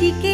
sí